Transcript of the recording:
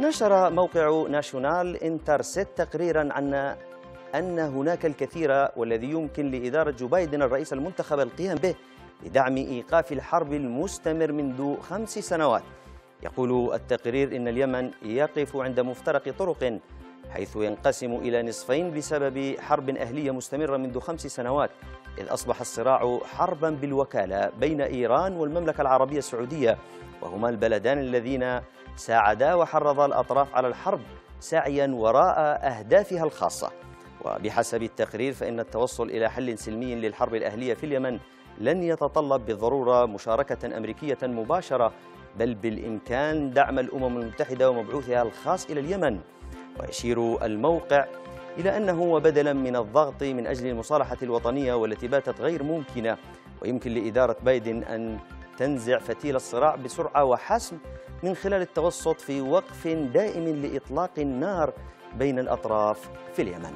نشر موقع ناشونال انترست تقريرا عن أن هناك الكثير والذي يمكن لإدارة جو بايدن الرئيس المنتخب القيام به لدعم إيقاف الحرب المستمر منذ خمس سنوات. يقول التقرير إن اليمن يقف عند مفترق طرق حيث ينقسم إلى نصفين بسبب حرب أهلية مستمرة منذ خمس سنوات إذ أصبح الصراع حربا بالوكالة بين إيران والمملكة العربية السعودية وهما البلدان الذين ساعدا وحرضا الأطراف على الحرب سعيا وراء أهدافها الخاصة. وبحسب التقرير فإن التوصل إلى حل سلمي للحرب الأهلية في اليمن لن يتطلب بالضرورة مشاركة أمريكية مباشرة بل بالإمكان دعم الأمم المتحدة ومبعوثها الخاص إلى اليمن. ويشير الموقع إلى أنه وبدلا من الضغط من أجل المصالحة الوطنية والتي باتت غير ممكنة ويمكن لإدارة بايدن أن تنزع فتيل الصراع بسرعة وحسم من خلال التوسط في وقف دائم لإطلاق النار بين الأطراف في اليمن.